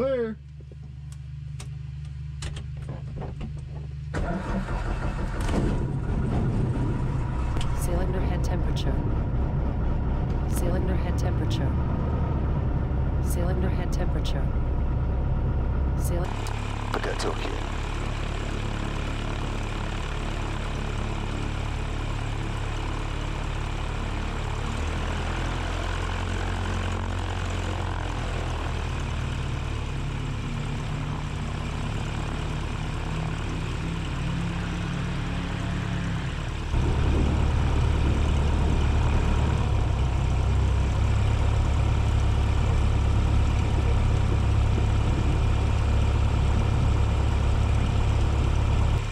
Clear.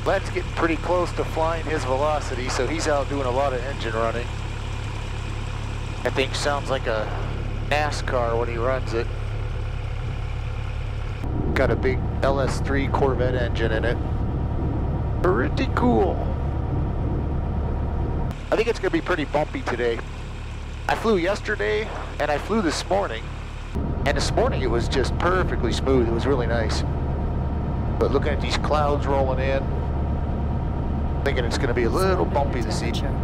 Glenn's getting pretty close to flying his velocity, so he's out doing a lot of engine running. That thing sounds like a NASCAR when he runs it. Got a big LS3 Corvette engine in it. Pretty cool. I think it's gonna be pretty bumpy today. I flew yesterday and I flew this morning. And this morning it was just perfectly smooth. It was really nice. But looking at these clouds rolling in, thinking it's going to be a little bumpy this evening.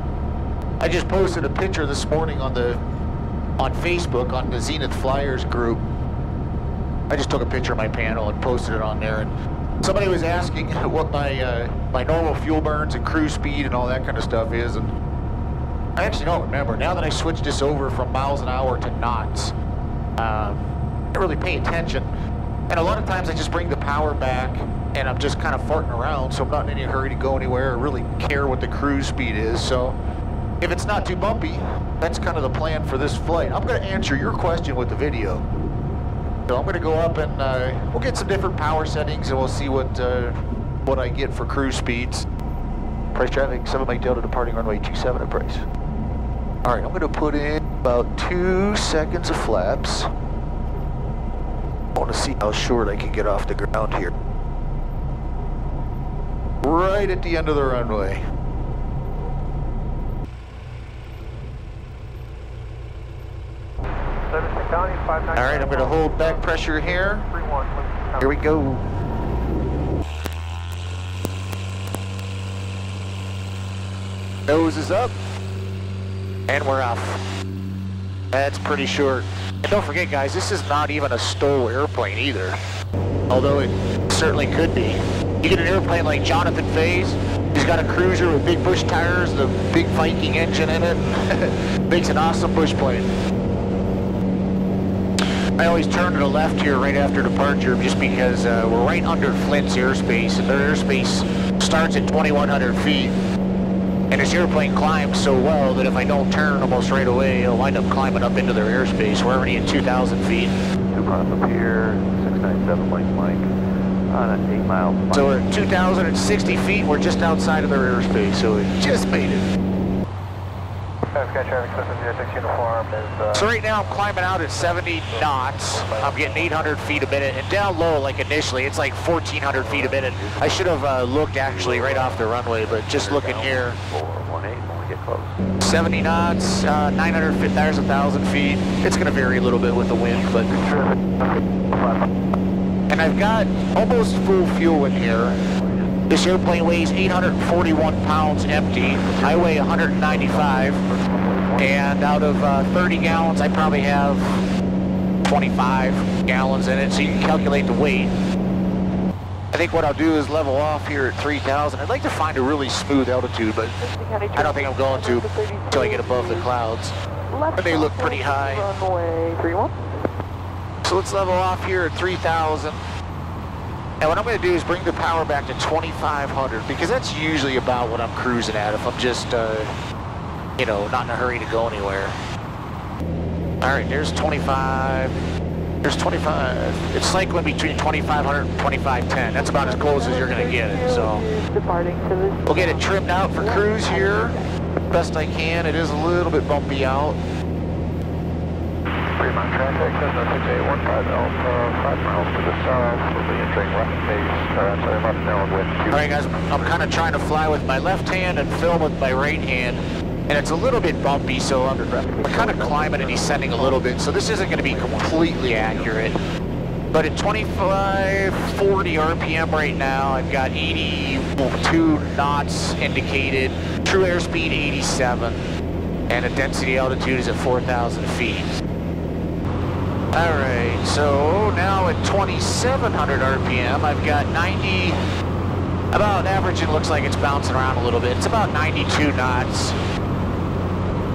I just posted a picture this morning on the on Facebook on the Zenith Flyers group. I just took a picture of my panel and posted it on there. And somebody was asking what my uh, my normal fuel burns and cruise speed and all that kind of stuff is, and I actually don't remember. Now that I switched this over from miles an hour to knots, um, I really pay attention. And a lot of times I just bring the power back and I'm just kind of farting around, so I'm not in any hurry to go anywhere or really care what the cruise speed is. So if it's not too bumpy, that's kind of the plan for this flight. I'm going to answer your question with the video. So I'm going to go up and uh, we'll get some different power settings and we'll see what uh, what I get for cruise speeds. Price traffic, 7 Mike Delta departing runway 27 at Price. All right, I'm going to put in about two seconds of flaps. I want to see how short I can get off the ground here. Right at the end of the runway. All right, I'm going to hold back pressure here. Here we go. Nose is up. And we're off. That's pretty short. And don't forget, guys, this is not even a STOL airplane either. Although it certainly could be. You get an airplane like Jonathan Faye's, he's got a Cruzer with big bush tires, the big Viking engine in it. Makes an awesome bush plane. I always turn to the left here right after departure just because uh, we're right under Flint's airspace and their airspace starts at 2,100 feet. And this airplane climbs so well that if I don't turn almost right away, it'll wind up climbing up into their airspace. We're already at 2,000 feet. Across up here, 697 Mike Mike, on an 8 mile. So we're at 2,060 feet, we're just outside of their airspace, so we just made it. Sky Traffic System 06 uniform is... Uh, So right now I'm climbing out at 70 knots. I'm getting 800 feet a minute, and down low, like initially, it's like 1,400 feet a minute. I should have uh, looked actually right off the runway, but just looking here, 418 when we get close. 70 knots, uh, 900 feet, there's 1,000 feet. It's going to vary a little bit with the wind, but... And I've got almost full fuel in here. This airplane weighs 841 pounds empty. I weigh 195. And out of uh, 30 gallons, I probably have 25 gallons in it, so you can calculate the weight. I think what I'll do is level off here at 3,000. I'd like to find a really smooth altitude, but I don't think I'm going to until I get above the clouds. But they look pretty high. Runway 31. So let's level off here at 3,000. And what I'm going to do is bring the power back to 2,500 because that's usually about what I'm cruising at if I'm just, uh, you know, not in a hurry to go anywhere. All right, there's 25. There's 25. It's cycling between 2,500 and 2,510. That's about as close as you're going to get it. So Departing to the we'll get it trimmed out for cruise here best I can. It is a little bit bumpy out. Fremont traffic, uh, Cessna 6815 Alpha, 5 miles to the south. We'll be entering rough base, or I'm sorry, downwind. All right, guys, I'm kind of trying to fly with my left hand and film with my right hand, and it's a little bit bumpy, so I'm kind of climbing and descending a little bit, so this isn't going to be completely accurate. But at 2540 RPM right now, I've got 82 knots indicated, true airspeed 87, and a density altitude is at 4,000 feet. All right, so now at 2700 RPM, I've got 90, about average, it looks like it's bouncing around a little bit. It's about 92 knots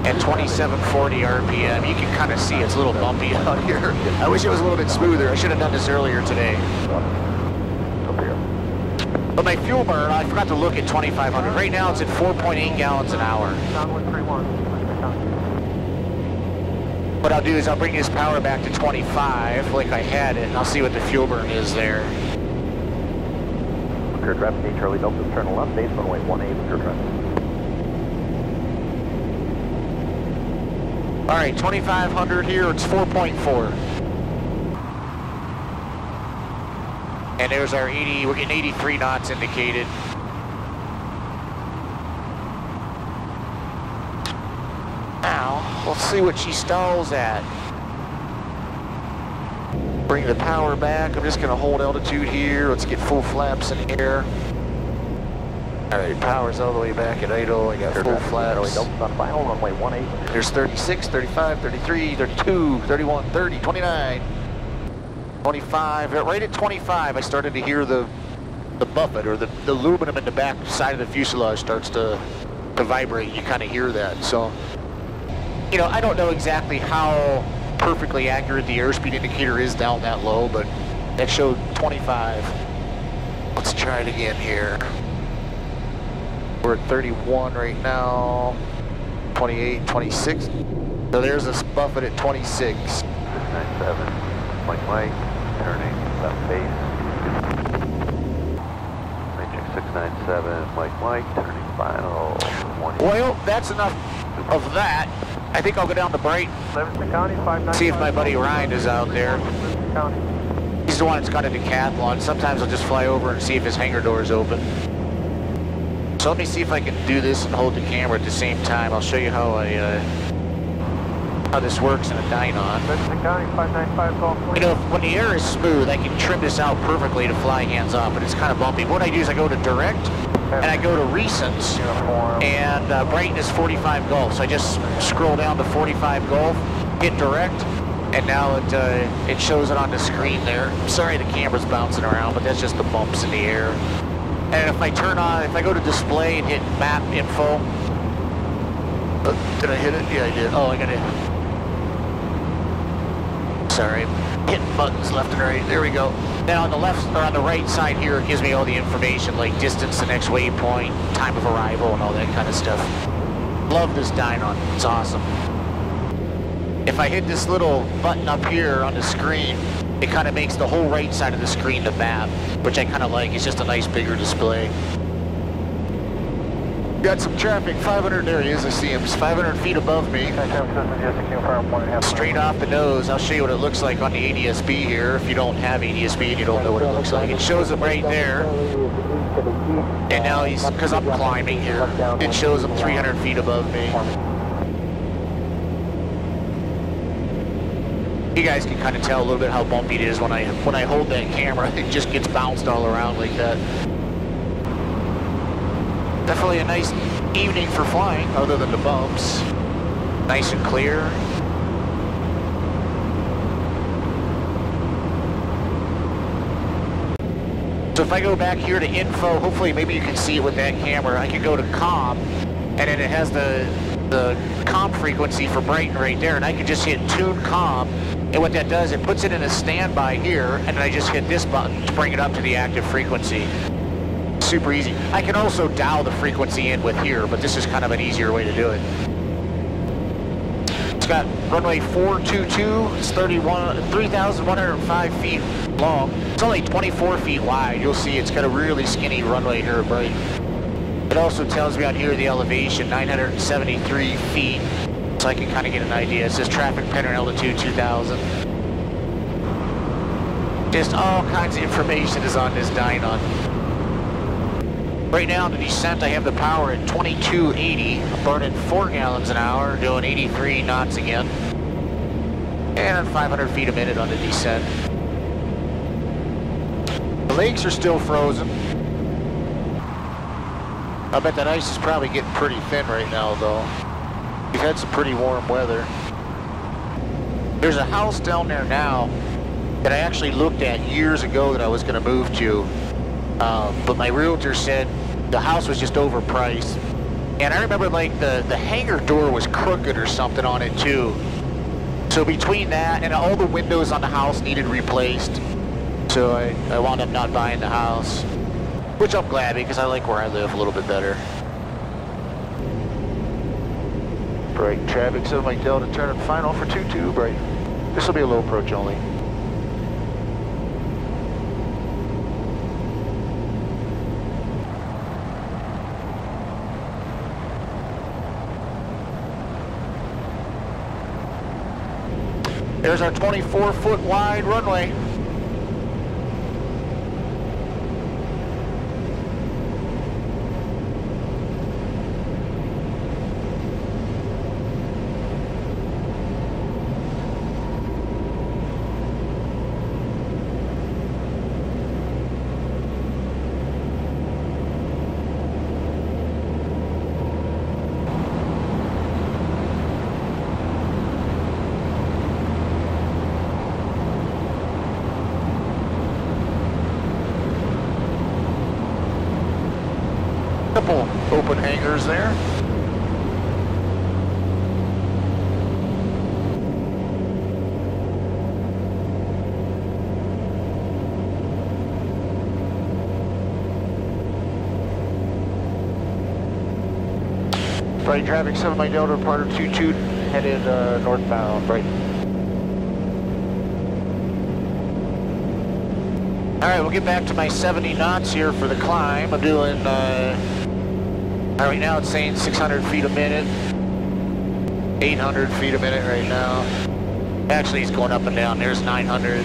at 2740 RPM. You can kind of see it's a little bumpy out here. I wish it was a little bit smoother. I should have done this earlier today. But my fuel burn, I forgot to look at 2500. Right now it's at 4.8 gallons an hour. Downwind 31. What I'll do is I'll bring this power back to 25 like I had it and I'll see what the fuel burn is there. Clear traffic, eight Charlie Delta, turn left, base runway 18, clear traffic. All right, 2500 here, it's 4.4. And there's our 80, we're getting 83 knots indicated. Now, let's see what she stalls at. Bring the power back. I'm just gonna hold altitude here. Let's get full flaps in here. All right, power's all the way back at idle. I got full flaps. Delta on final, runway 18. There's 36, 35, 33, 32, 31, 30, 29, 25. Uh, Right at 25, I started to hear the the buffet or the, the aluminum in the back side of the fuselage starts to, to vibrate. You kind of hear that. So, you know, I don't know exactly how perfectly accurate the airspeed indicator is down that low, but that showed 25. Let's try it again here. We're at 31 right now. 28, 26. So there's a buffet at 26. 697, Mike Mike, turning left base. Matrix 697, Mike Mike, turning final, 20. Well, that's enough of that. I think I'll go down to Brighton, Livingston County, 595. see if my buddy Ryan is out there. He's the one that's got a decathlon. Sometimes I'll just fly over and see if his hangar door is open. So let me see if I can do this and hold the camera at the same time. I'll show you how I, uh, how this works in a Dynon. Livingston County, 595, Golf You know, when the air is smooth, I can trim this out perfectly to fly hands off, but it's kind of bumpy. What I do is I go to direct, and I go to recents, and uh, Brighton is 45 Golf. So I just scroll down to 45 Golf, hit direct, and now it uh, it shows it on the screen there. Sorry the camera's bouncing around, but that's just the bumps in the air. And if I turn on, if I go to display and hit map info, uh, did I hit it? Yeah, I did. Oh, I got it. Sorry, hitting buttons left and right. There we go. Now on the left or on the right side here, it gives me all the information like distance, the next waypoint, time of arrival, and all that kind of stuff. Love this Dynon. It's awesome. If I hit this little button up here on the screen, it kind of makes the whole right side of the screen the map, which I kind of like. It's just a nice bigger display. Got some traffic, 500, there he is, I see him. He's 500 feet above me. Straight off the nose, I'll show you what it looks like on the ADSB here. If you don't have ADSB and you don't know what it looks like, it shows him right there. And now he's, because I'm climbing here, it shows him 300 feet above me. You guys can kind of tell a little bit how bumpy it is when I when I hold that camera. It just gets bounced all around like that. Definitely a nice evening for flying, other than the bumps. Nice and clear. So if I go back here to info, hopefully maybe you can see it with that camera. I can go to com, and then it has the the com frequency for Brighton right there, and I can just hit tune com, and what that does, it puts it in a standby here, and then I just hit this button to bring it up to the active frequency. Super easy. I can also dial the frequency in with here, but this is kind of an easier way to do it. It's got runway 422, it's 31, 3,105 feet long. It's only 24 feet wide. You'll see it's got a really skinny runway here Brighton. It also tells me out here the elevation, 973 feet, so I can kind of get an idea. It says traffic pattern altitude 2000. Just all kinds of information is on this Dynon. Right now the descent, I have the power at 2280, burning 4 gallons an hour, doing 83 knots again. And 500 feet a minute on the descent. The lakes are still frozen. I bet that ice is probably getting pretty thin right now though. We've had some pretty warm weather. There's a house down there now that I actually looked at years ago that I was gonna move to. Um, but my realtor said the house was just overpriced. And I remember like the, the hangar door was crooked or something on it too. So between that and all the windows on the house needed replaced. So I, I wound up not buying the house. Which I'm glad because I like where I live a little bit better. Bright traffic, 7 Mike Delta, turn and final for 2-2, Bright. This will be a low approach only. There's our 24 foot wide runway. Hangars there. Bright traffic, 7 by Delta, Departure 22, headed uh, northbound, right. All right, we'll get back to my 70 knots here for the climb. I'm doing, uh, right now it's saying 600 feet a minute, 800 feet a minute right now. Actually, it's going up and down. There's 900.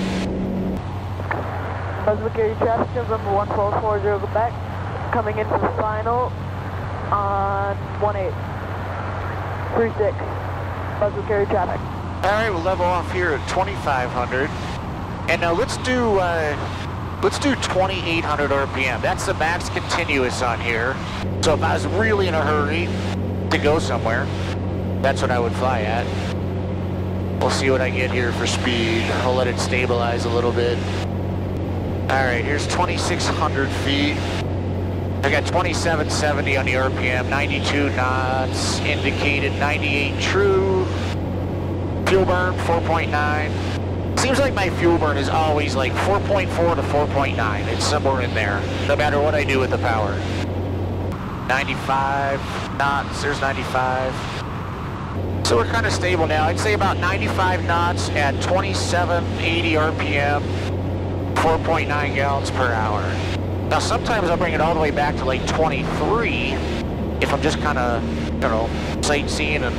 Buzzard Gary traffic number 11240 back, coming into the final on 18. 36. Buzzard Gary traffic. All right, we'll level off here at 2,500. And now let's do, uh, let's do 2,800 RPM. That's the max continuous on here. So if I was really in a hurry to go somewhere, that's what I would fly at. We'll see what I get here for speed. I'll let it stabilize a little bit. All right, here's 2,600 feet. I got 2770 on the RPM, 92 knots, indicated 98 true. Fuel burn, 4.9. Seems like my fuel burn is always like 4.4 to 4.9. It's somewhere in there, no matter what I do with the power. 95 knots, there's 95. So we're kind of stable now. I'd say about 95 knots at 2780 RPM, 4.9 gallons per hour. Now sometimes I'll bring it all the way back to like 23 if I'm just kind of, you know, sightseeing and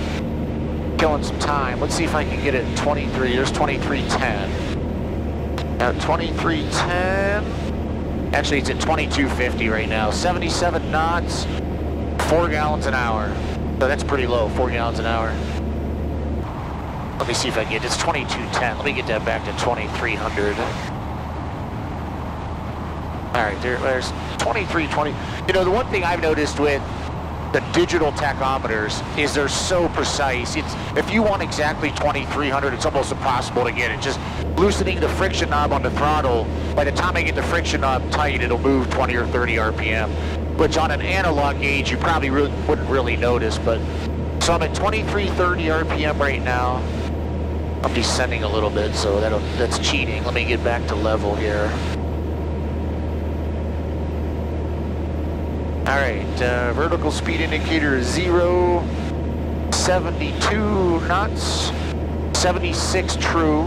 killing some time. Let's see if I can get it 23. There's 2310. At 2310, actually it's at 2250 right now. 77 knots, 4 gallons an hour. So that's pretty low, 4 gallons an hour. Let me see if I can get, it's 2210. Let me get that back to 2300. All right, there, there's 2320. You know, the one thing I've noticed with the digital tachometers is they're so precise. It's If you want exactly 2300, it's almost impossible to get it. Just loosening the friction knob on the throttle, by the time I get the friction knob tight, it'll move 20 or 30 RPM. Which on an analog gauge, you probably really, wouldn't really notice. But So I'm at 2330 RPM right now. I'm descending a little bit, so that's cheating. Let me get back to level here. All right, uh, vertical speed indicator is zero, 72 knots, 76 true,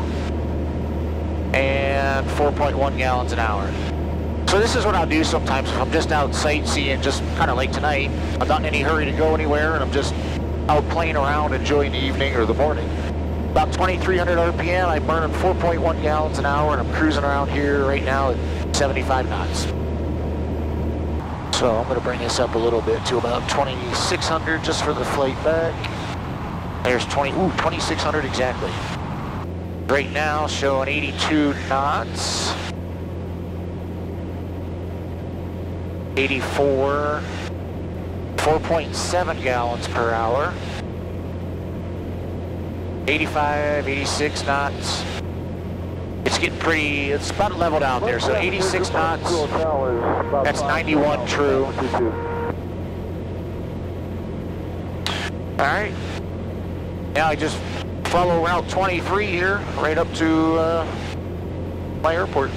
and 4.1 gallons an hour. So this is what I'll do sometimes if I'm just out sightseeing, just kind of like tonight. I'm not in any hurry to go anywhere, and I'm just out playing around, enjoying the evening or the morning. About 2,300 RPM, I'm burning 4.1 gallons an hour, and I'm cruising around here right now at 75 knots. So I'm going to bring this up a little bit to about 2,600 just for the flight back. There's 20, ooh, 2,600 exactly. Right now showing 82 knots. 84, 4.7 gallons per hour. 85, 86 knots. It's getting pretty, it's about leveled out there, so 86 knots. That's 91 true. All right. Now I just follow Route 23 here, right up to uh, my airport.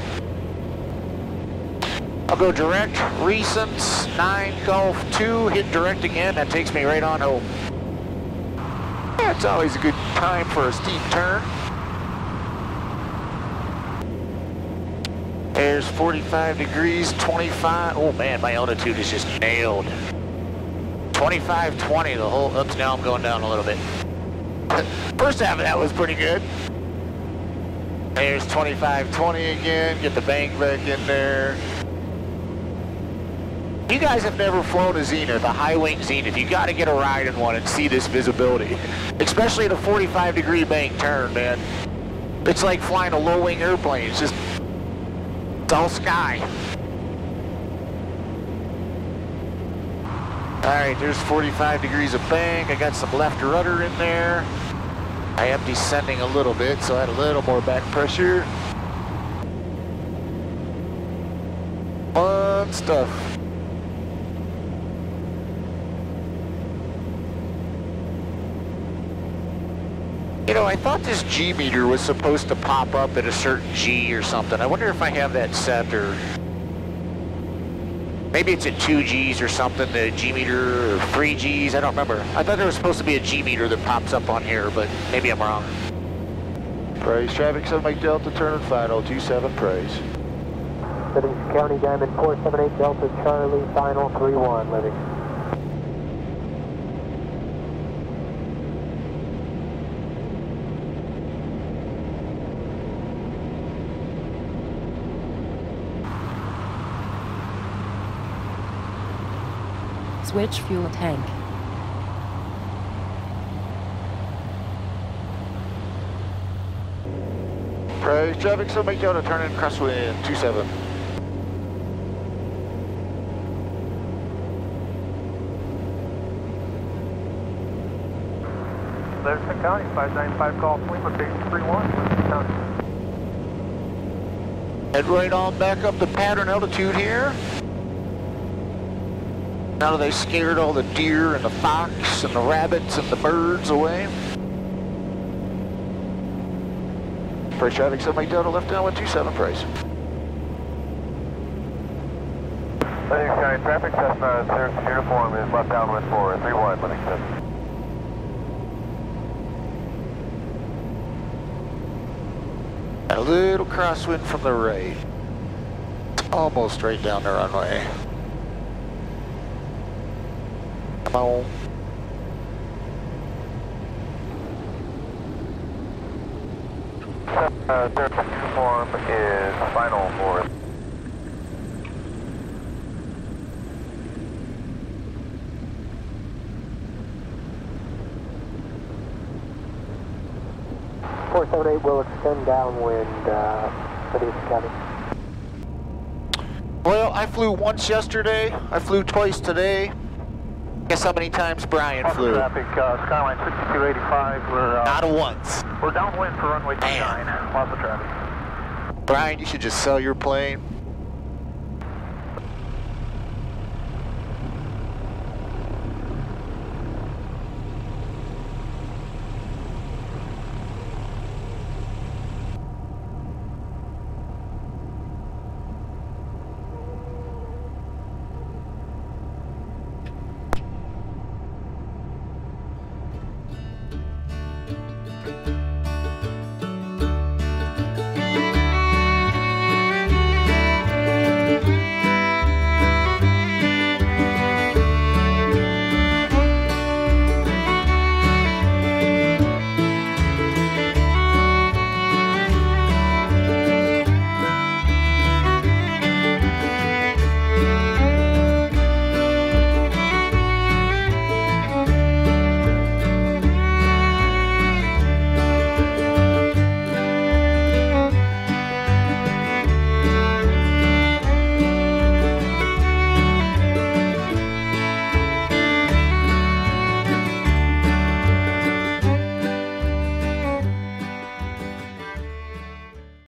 I'll go direct, recents, 9 Golf 2, hit direct again, that takes me right on home. That's always a good time for a steep turn. There's 45 degrees, 25, oh man, my altitude is just nailed. 25, 20, the whole, oops, now I'm going down a little bit. First half of that was pretty good. There's 25, 20 again, get the bank back in there. You guys have never flown a Zenith, a high-wing Zenith. You got to get a ride in one and see this visibility. Especially at a 45 degree bank turn, man. It's like flying a low-wing airplane. It's just, all sky. All right, there's 45 degrees of bank. I got some left rudder in there. I am descending a little bit, so I had a little more back pressure. Fun stuff. You know, I thought this G meter was supposed to pop up at a certain G or something. I wonder if I have that set or... Maybe it's at 2 Gs or something, the G meter, or 3 Gs, I don't remember. I thought there was supposed to be a G meter that pops up on here, but maybe I'm wrong. Price, traffic 7 Mike Delta, turn and final, 27, Price. Livingston County Diamond 478 Delta Charlie, final 3-1, Livingston. Switch fuel tank. Price, traffic 7 Mike Delta, turn in crosswind, 27. Livingston County, 595 call, Lima, base 31, Livingston County. Head right on back up the pattern altitude here. Now that they scared all the deer and the fox and the rabbits and the birds away. Price traffic, 7 Mike Delta, left down 127, Price. Livingston County, traffic, Cessna, uh, Cirrus uniform is left downwind for 31, Livingston. A little crosswind from the right. Almost straight down the runway. Come. Uh, Cirrus uniform is final for Four seven eight will extend downwind, uh, Livingston County. Well, I flew once yesterday. I flew twice today. Guess how many times Brian flew? Traffic, uh, Skyline 6285, we're, uh, Not once. we're downwind for runway Damn. 29, lots of traffic. Brian, you should just sell your plane.